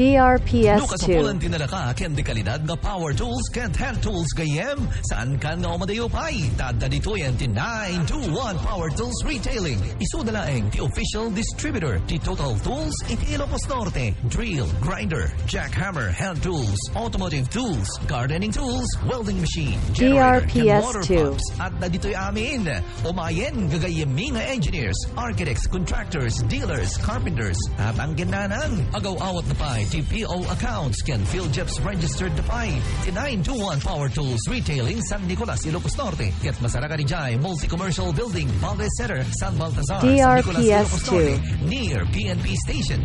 DRPS2. Kasapulan tinala ka, ken di kalidad nga power tools, ken hand tools gayem. Saan kan nga umadayo pay? Tada dito yan ti 921 Power Tools Retailing. Isudalaeng the official distributor ti Total Tools Ilocos Norte. Drill, grinder, jackhammer, hand tools, automotive tools, gardening tools, welding machine, generator, ken water DRPS2. pumps. At na dito'y amin. Umayen, gagayemi nga engineers, architects, contractors, dealers, carpenters. At ang ginanang, agaw-awat na pay, TPO accounts, can PhilGEPS registered na pay. Ti 921 Power Tools Retailing, San Nicolas, Ilocos Norte. Get Jai, Multi-Commercial Building, Valdez Center, San Baltazar, San Nicolas, Ilocos Norte. Near PNP Station.